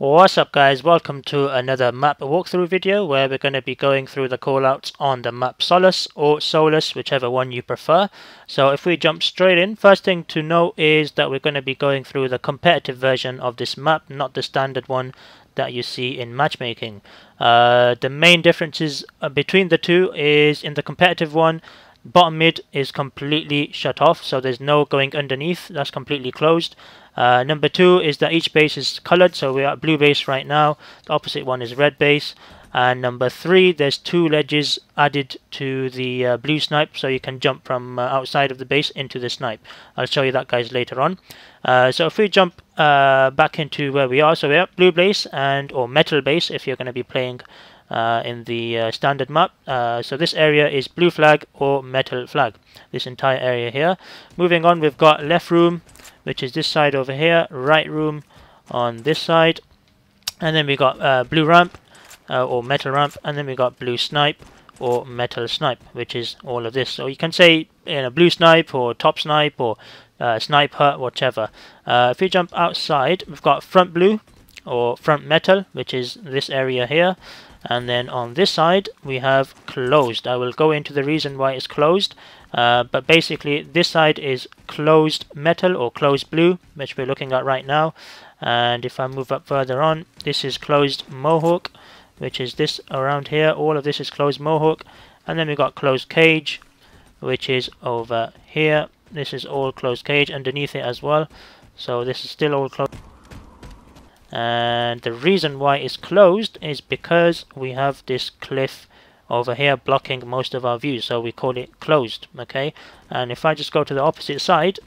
What's up guys, welcome to another map walkthrough video where we're going to be going through the callouts on the map Solus or Solus, whichever one you prefer. So if we jump straight in, first thing to know is that we're going to be going through the competitive version of this map, not the standard one that you see in matchmaking. Uh, the main differences uh, between the two is in the competitive one, bottom mid is completely shut off, so there's no going underneath, that's completely closed. Uh, number two is that each base is colored, so we're at blue base right now. The opposite one is red base. And number three, there's two ledges added to the uh, blue snipe, so you can jump from uh, outside of the base into the snipe. I'll show you that guys later on. Uh, so if we jump uh, back into where we are, so we're at blue base and or metal base if you're going to be playing uh, in the uh, standard map. Uh, so this area is blue flag or metal flag, this entire area here. Moving on, we've got left room, which is this side over here, right room on this side, and then we got uh, blue ramp uh, or metal ramp, and then we got blue snipe or metal snipe, which is all of this. So you can say you know blue snipe or top snipe or uh, snipe whatever. If we jump outside, we've got front blue or front metal, which is this area here. And then on this side, we have closed. I will go into the reason why it's closed. Uh, but basically this side is closed metal or closed blue which we're looking at right now. And if I move up further on this is closed mohawk which is this around here. All of this is closed mohawk. And then we've got closed cage which is over here. This is all closed cage underneath it as well. So this is still all closed and the reason why it's closed is because we have this cliff over here blocking most of our views so we call it closed okay? And if I just go to the opposite side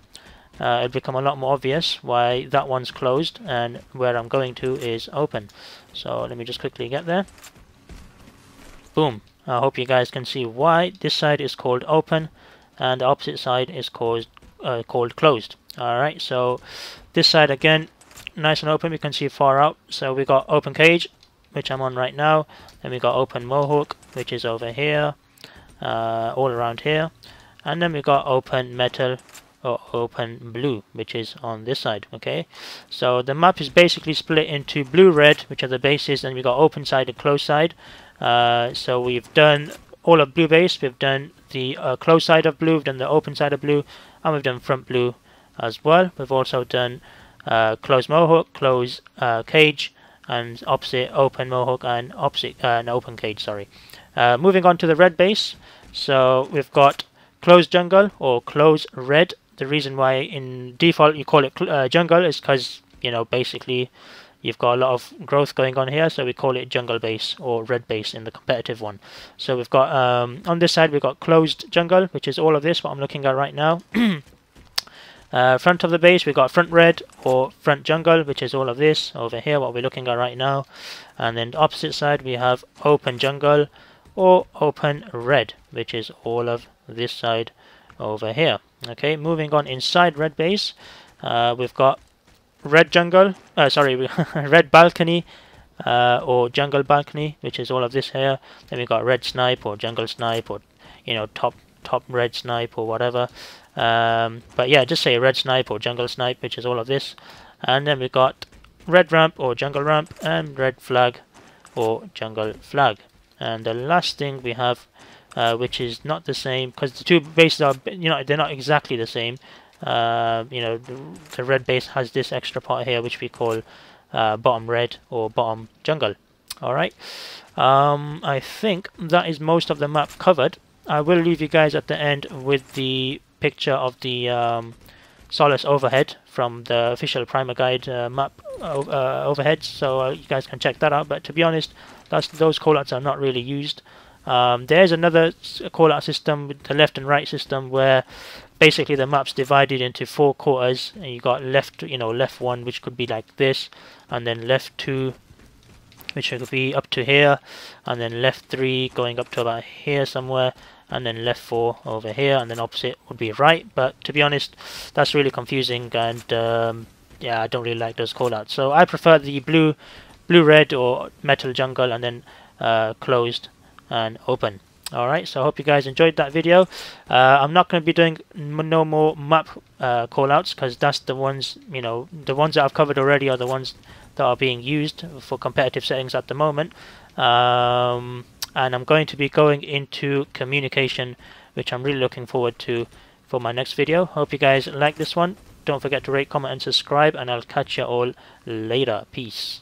uh, it'll become a lot more obvious why that one's closed and where I'm going to is open. So let me just quickly get there. Boom. I hope you guys can see why this side is called open and the opposite side is called uh, called closed. Alright so this side again nice and open we can see far out so we got open cage which I'm on right now. Then we got open Mohawk, which is over here, uh, all around here. And then we got open metal or open blue, which is on this side, okay? So the map is basically split into blue, red, which are the bases, and we got open side and closed side. Uh, so we've done all of blue base, we've done the uh, closed side of blue, we've done the open side of blue, and we've done front blue as well. We've also done uh, closed mohawk, close uh, cage, and opposite open mohawk and opposite uh, an open cage sorry. Uh, moving on to the red base. So we've got closed jungle or closed red. The reason why in default you call it uh, jungle is because you know basically you've got a lot of growth going on here so we call it jungle base or red base in the competitive one. So we've got um, on this side we've got closed jungle which is all of this what I'm looking at right now Uh, front of the base we've got front red or front jungle which is all of this over here what we're looking at right now. And then the opposite side we have open jungle or open red which is all of this side over here. Okay moving on inside red base uh, we've got red jungle uh, sorry red balcony uh, or jungle balcony which is all of this here. Then we've got red snipe or jungle snipe or you know top top red snipe or whatever um, but yeah, just say red snipe or jungle snipe, which is all of this. And then we got red ramp or jungle ramp and red flag or jungle flag. And the last thing we have, uh, which is not the same, because the two bases are, you know, they're not exactly the same. Uh, you know, the, the, red base has this extra part here, which we call uh, bottom red or bottom jungle. Alright, um, I think that is most of the map covered. I will leave you guys at the end with the picture of the um, Solus overhead from the official Prima Guide uh, map uh, overhead, so uh, you guys can check that out. But to be honest, those callouts are not really used. Um, there's another callout system with the left and right system where basically the map's divided into four quarters and you got left you know left one which could be like this and then left two which could be up to here and then left three going up to about here somewhere and then left 4 over here and then opposite would be right but to be honest that's really confusing and um, yeah I don't really like those callouts so I prefer the blue blue red or metal jungle and then uh, closed and open Alright, so I hope you guys enjoyed that video. Uh, I'm not going to be doing no more map uh, callouts because that's the ones, you know, the ones that I've covered already are the ones that are being used for competitive settings at the moment. Um, and I'm going to be going into communication, which I'm really looking forward to for my next video. Hope you guys like this one. Don't forget to rate, comment, and subscribe, and I'll catch you all later. Peace.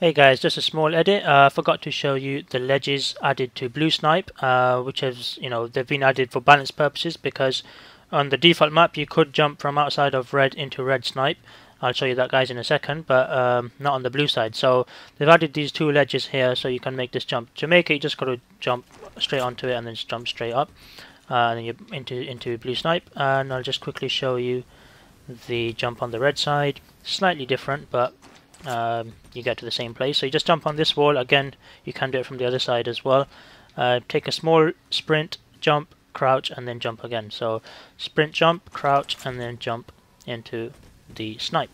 Hey guys, just a small edit. Uh, I forgot to show you the ledges added to Blue Snipe, uh, which has, you know, they've been added for balance purposes because on the default map you could jump from outside of red into red snipe. I'll show you that guys in a second, but um, not on the blue side. So they've added these two ledges here so you can make this jump. To make it, you just got to jump straight onto it and then just jump straight up. Uh, and then you're into, into blue snipe. And I'll just quickly show you the jump on the red side. Slightly different, but um, you get to the same place. So you just jump on this wall. Again, you can do it from the other side as well. Uh, take a small sprint, jump, crouch, and then jump again. So sprint, jump, crouch, and then jump into the snipe.